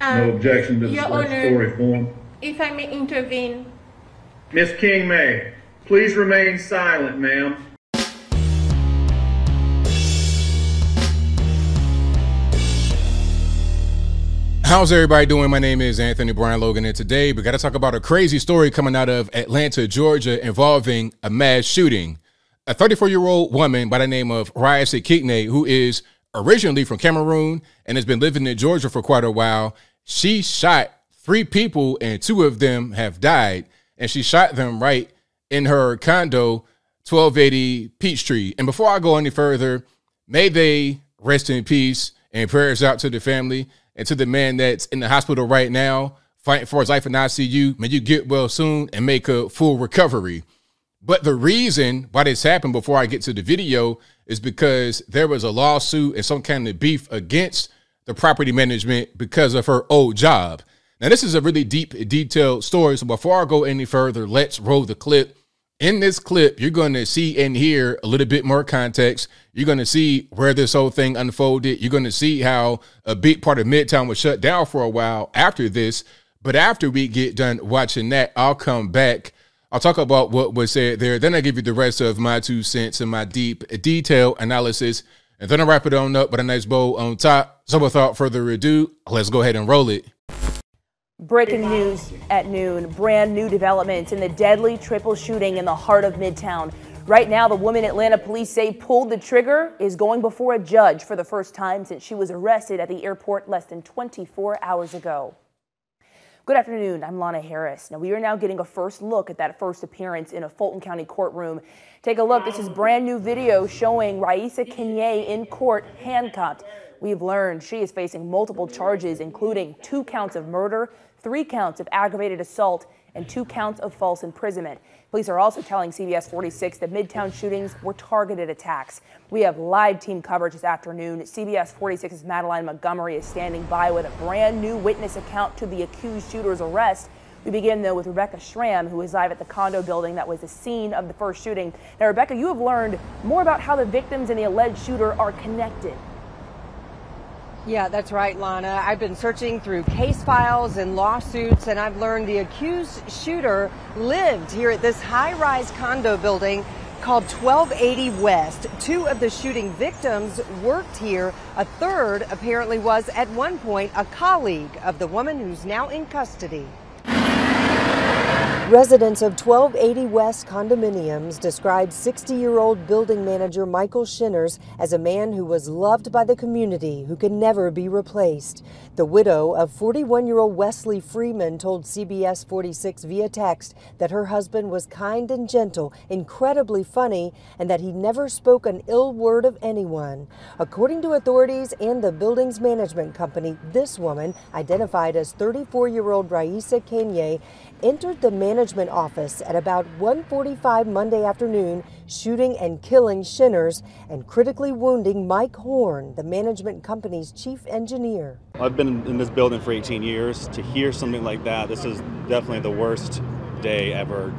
No um, objection to the Your statutory Honor, form. if I may intervene, Ms. King May, please remain silent, ma'am. How's everybody doing? My name is Anthony Brian Logan, and today we got to talk about a crazy story coming out of Atlanta, Georgia, involving a mass shooting. A 34 year old woman by the name of Raissa Kengne, who is originally from Cameroon and has been living in Georgia for quite a while, she shot three people, and two of them have died. And she shot them right in her condo, 1280 Peachtree. And before I go any further, may they rest in peace and prayers out to the family and to the man that's in the hospital right now fighting for his life in ICU. May you get well soon and make a full recovery. But the reason why this happened before I get to the video is because there was a lawsuit and some kind of beef against the property management because of her old job. Now, this is a really deep, detailed story. So before I go any further, let's roll the clip. In this clip, you're going to see and hear a little bit more context. You're going to see where this whole thing unfolded. You're going to see how a big part of Midtown was shut down for a while after this. But after we get done watching that, I'll come back. I'll talk about what was said there. Then I give you the rest of my two cents and my deep, detailed analysis. And then I wrap it on up with a nice bow on top. So without further ado, let's go ahead and roll it. Breaking news at noon. Brand new developments in the deadly triple shooting in the heart of Midtown. Right now, the woman Atlanta police say pulled the trigger is going before a judge for the first time since she was arrested at the airport less than 24 hours ago. Good afternoon. I'm Lana Harris. Now, we are now getting a first look at that first appearance in a Fulton County courtroom. Take a look. This is brand new video showing Raissa Kengne in court handcuffed. We've learned she is facing multiple charges, including two counts of murder, three counts of aggravated assault, and two counts of false imprisonment. Police are also telling CBS 46 that Midtown shootings were targeted attacks. We have live team coverage this afternoon. CBS 46's Madeline Montgomery is standing by with a brand new witness account to the accused shooter's arrest. We begin, though, with Rebecca Schramm, who is live at the condo building that was the scene of the first shooting. Now, Rebecca, you have learned more about how the victims and the alleged shooter are connected. Yeah, that's right, Lana. I've been searching through case files and lawsuits, and I've learned the accused shooter lived here at this high rise condo building called 1280 West. Two of the shooting victims worked here. A third apparently was at one point a colleague of the woman who's now in custody. Residents of 1280 West condominiums described 60 year old building manager Michael Shinners as a man who was loved by the community who could never be replaced. The widow of 41 year old Wesley Freeman told CBS 46 via text that her husband was kind and gentle, incredibly funny, and that he never spoke an ill word of anyone. According to authorities and the building's management company, this woman, identified as 34 year old Raissa Kengne, entered the management office at about 1:45 Monday afternoon, shooting and killing Shinners and critically wounding Mike Horn, the management company's chief engineer. I've been in this building for 18 years. To hear something like that, this is definitely the worst day ever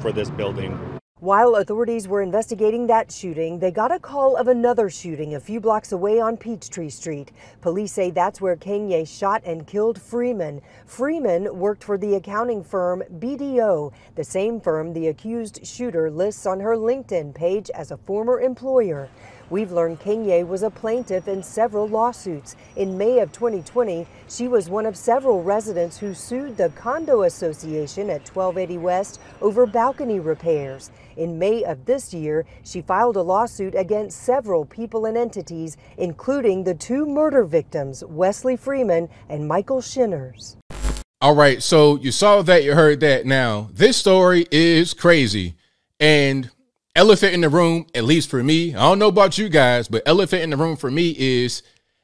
for this building. While authorities were investigating that shooting, they got a call of another shooting a few blocks away on Peachtree Street. Police say that's where Kengne shot and killed Freeman. Freeman worked for the accounting firm BDO, the same firm the accused shooter lists on her LinkedIn page as a former employer. We've learned Kengne was a plaintiff in several lawsuits. In May of 2020, she was one of several residents who sued the condo association at 1280 West over balcony repairs. In May of this year, she filed a lawsuit against several people and entities, including the two murder victims, Wesley Freeman and Michael Shinners. All right, so you saw that, you heard that. Now, this story is crazy. And elephant in the room, at least for me, I don't know about you guys, but elephant in the room for me is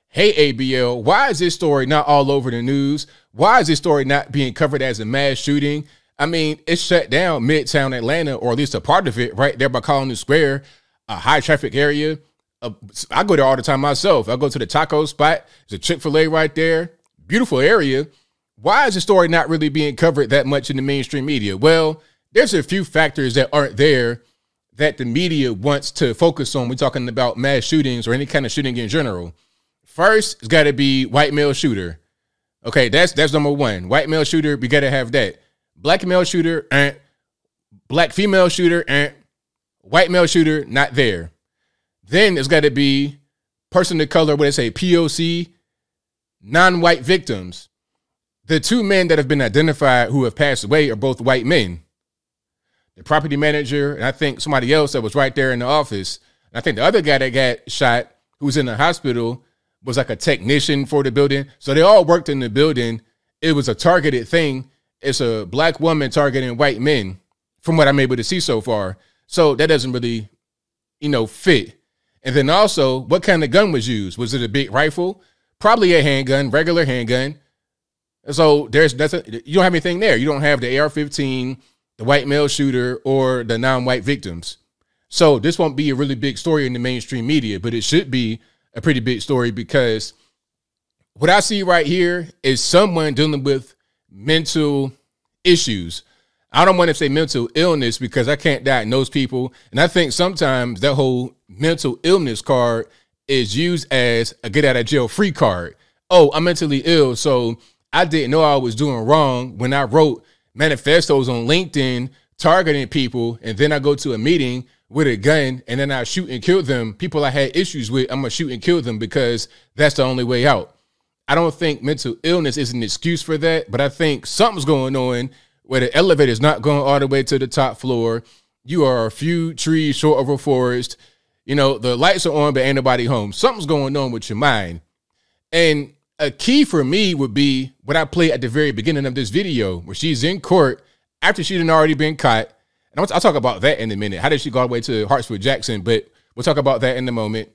hey, ABL, why is this story not all over the news? Why is this story not being covered as a mass shooting? I mean, it shut down Midtown Atlanta, or at least a part of it, right there by Colony Square, a high traffic area. Uh, I go there all the time myself. I go to the taco spot. There's a Chick fil A right there. Beautiful area. Why is the story not really being covered that much in the mainstream media? Well, there's a few factors that aren't there that the media wants to focus on. We're talking about mass shootings or any kind of shooting in general. First, it's got to be white male shooter. Okay, that's that's number one. White male shooter, we gotta have that. Black male shooter, eh. Black female shooter, eh. White male shooter, not there. Then it's got to be person of color, what they say, POC, non-white victims. The two men that have been identified who have passed away are both white men. The property manager, and I think somebody else that was right there in the office. And I think the other guy that got shot, who was in the hospital, was like a technician for the building. So they all worked in the building. It was a targeted thing. It's a black woman targeting white men, from what I'm able to see so far. So that doesn't really, you know, fit. And then also, what kind of gun was used? Was it a big rifle? Probably a handgun, regular handgun. So there's a, you don't have anything there. You don't have the AR-15, the white male shooter, or the non-white victims. So this won't be a really big story in the mainstream media, but it should be a pretty big story because what I see right here is someone dealing with mental issues. I don't want to say mental illness because I can't diagnose people. And I think sometimes that whole mental illness card is used as a get out of jail free card. Oh, I'm mentally ill. So I didn't know I was doing wrong when I wrote manifestos on LinkedIn targeting people. And then I go to a meeting with a gun and then I shoot and kill them. People I had issues with, I'm to shoot and kill them because that's the only way out. I don't think mental illness is an excuse for that, but I think something's going on where the elevator is not going all the way to the top floor. You are a few trees short of a forest. You know, the lights are on, but ain't nobody home. Something's going on with your mind. And a key for me would be what I played at the very beginning of this video, where she's in court after she'd already been caught. And I'll, talk about that in a minute. How did she go all the way to Hartsfield Jackson? But we'll talk about that in a moment.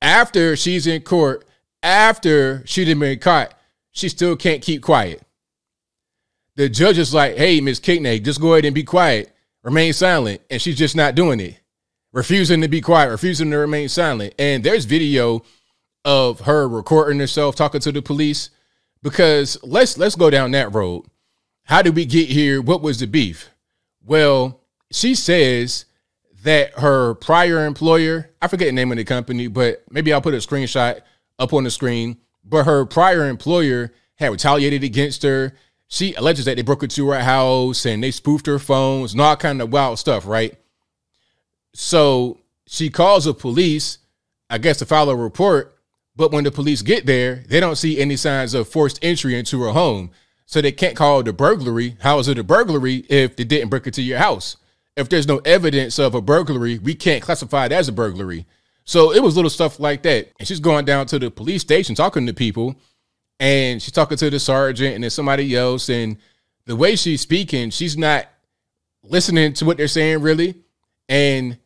After she's in court, after she'd been caught, she still can't keep quiet the judge is like, hey, Miss Kickney, just go ahead and be quiet, remain silent. And she's just not doing it, refusing to be quiet, refusing to remain silent. And there's video of her recording herself talking to the police because let's let's go down that road. How did we get here? What was the beef? Well, she says that her prior employer, I forget the name of the company, but maybe I'll put a screenshot up on the screen. But her prior employer had retaliated against her she alleges that they broke into her house and they spoofed her phones and all kind of wild stuff, right? So she calls the police, I guess, to file a report. But when the police get there, they don't see any signs of forced entry into her home. So they can't call it a burglary. How is it a burglary if they didn't break into your house? If there's no evidence of a burglary, we can't classify it as a burglary. So it was little stuff like that. And she's going down to the police station talking to people and she's talking to the sergeant and then somebody else and the way she's speaking she's not listening to what they're saying really and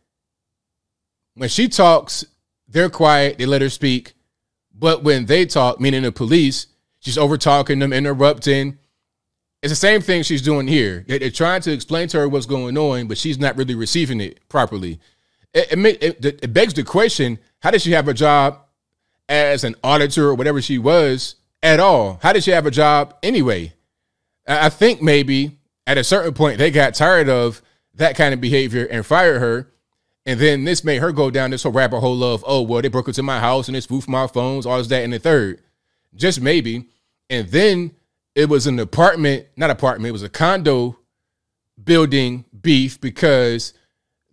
when she talks they're quiet they let her speak but when they talk meaning the police she's over talking them interrupting it's the same thing she's doing here they're trying to explain to her what's going on but she's not really receiving it properly it, it, it, it begs the question how did she have a job as an auditor or whatever she was at all. How did she have a job anyway? I think maybe at a certain point they got tired of that kind of behavior and fired her. And then this made her go down this whole rabbit hole of, oh, well, they broke into my house and they spoofed my phones, all this, that, and the third. Just maybe. And then it was an apartment, not apartment, it was a condo building beef because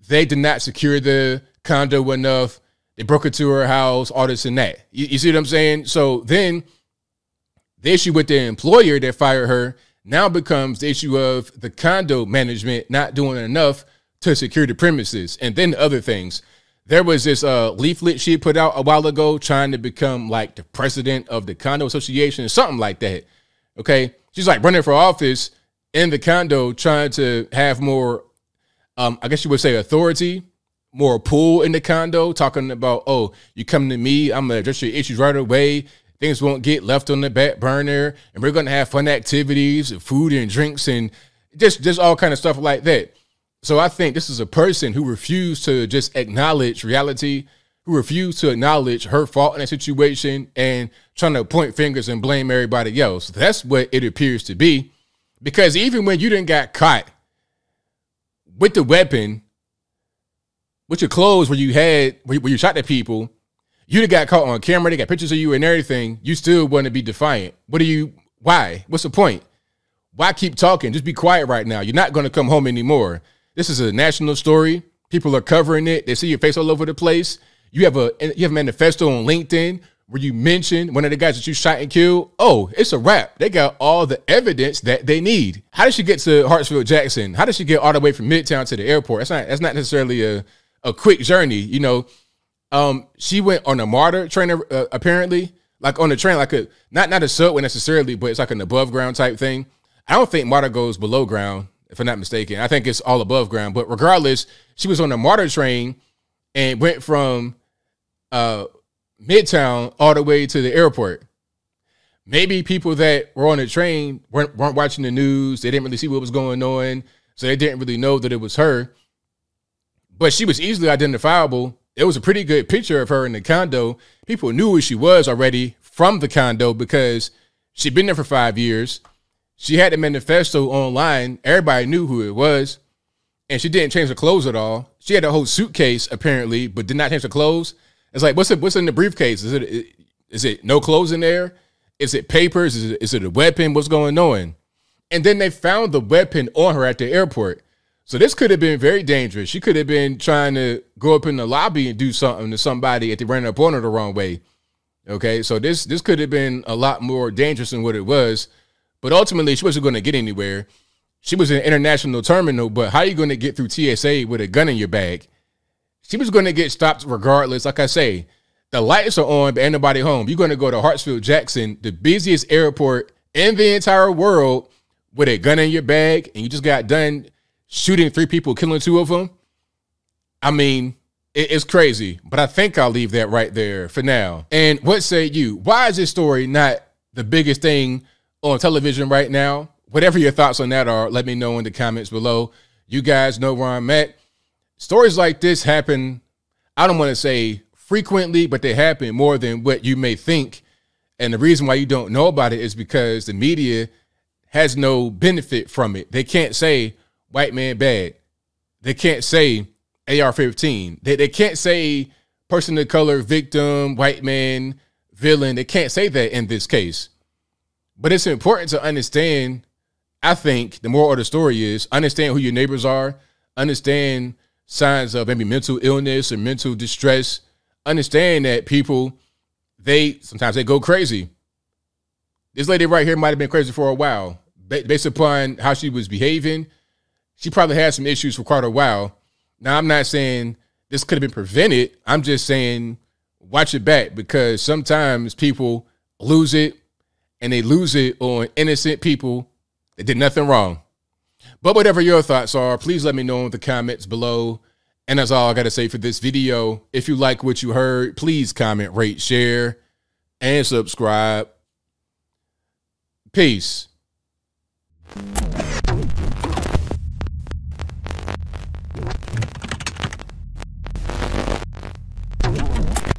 they did not secure the condo enough. They broke into her house, all this and that. You, you see what I'm saying? So then the issue with the employer that fired her now becomes the issue of the condo management not doing enough to secure the premises. And then other things. There was this uh, leaflet she put out a while ago trying to become like the president of the condo association or something like that. Okay. She's like running for office in the condo trying to have more, um, I guess you would say authority, more pull in the condo, talking about, oh, you come to me, I'm going to address your issues right away. Things won't get left on the back burner, and we're gonna have fun activities, and food and drinks, and just just all kind of stuff like that. So I think this is a person who refused to just acknowledge reality, who refused to acknowledge her fault in that situation, and trying to point fingers and blame everybody else. That's what it appears to be, because even when you didn't got caught with the weapon, with your clothes where you had where you shot at people, You got caught on camera. They got pictures of you and everything. You still want to be defiant. What do you? Why? What's the point? Why keep talking? Just be quiet right now. You're not going to come home anymore. This is a national story. People are covering it. They see your face all over the place. You have a you have a manifesto on LinkedIn where you mention one of the guys that you shot and killed. Oh, it's a wrap. They got all the evidence that they need. How did she get to Hartsfield Jackson? How did she get all the way from Midtown to the airport? That's not that's not necessarily a a quick journey. You know, um, she went on a MARTA train uh, apparently, like on the train, like a not not a subway necessarily, but it's like an above ground type thing. I don't think MARTA goes below ground, if I'm not mistaken. I think it's all above ground. But regardless, she was on the MARTA train and went from uh, Midtown all the way to the airport. Maybe people that were on the train weren't, weren't watching the news. They didn't really see what was going on. So they didn't really know that it was her. But she was easily identifiable. It was a pretty good picture of her in the condo. People knew who she was already from the condo because she'd been there for five years. She had the manifesto online. Everybody knew who it was. And she didn't change her clothes at all. She had a whole suitcase apparently, but did not change her clothes. It's like what's it, what's in the briefcase? Is it is it no clothes in there? Is it papers? Is it, is it a weapon? What's going on? And then they found the weapon on her at the airport. So this could have been very dangerous. She could have been trying to go up in the lobby and do something to somebody if they ran up on her the wrong way. Okay, so this this could have been a lot more dangerous than what it was. But ultimately, she wasn't going to get anywhere. She was in an international terminal, but how are you going to get through TSA with a gun in your bag? She was going to get stopped regardless. Like I say, the lights are on, but ain't nobody home. You're going to go to Hartsfield Jackson, the busiest airport in the entire world, with a gun in your bag, and you just got done shooting three people, killing two of them. I mean, it's crazy, but I think I'll leave that right there for now. And what say you? Why is this story not the biggest thing on television right now. Whatever your thoughts on that are, let me know in the comments below. You guys know where I'm at. Stories like this happen, I don't want to say frequently, but they happen more than what you may think. And the reason why you don't know about it is because the media has no benefit from it. They can't say white man bad. They can't say AR 15. They, they can't say person of color, victim, white man, villain. They can't say that in this case. But it's important to understand, I think, the moral of the story is understand who your neighbors are, understand signs of maybe mental illness or mental distress. Understand that people, they sometimes they go crazy. This lady right here might have been crazy for a while. Based upon how she was behaving, she probably had some issues for quite a while. Now, I'm not saying this could have been prevented. I'm just saying watch it back because sometimes people lose it and they lose it on innocent people that did nothing wrong. But whatever your thoughts are, please let me know in the comments below. And that's all I got to say for this video. If you like what you heard, please comment, rate, share, and subscribe. Peace.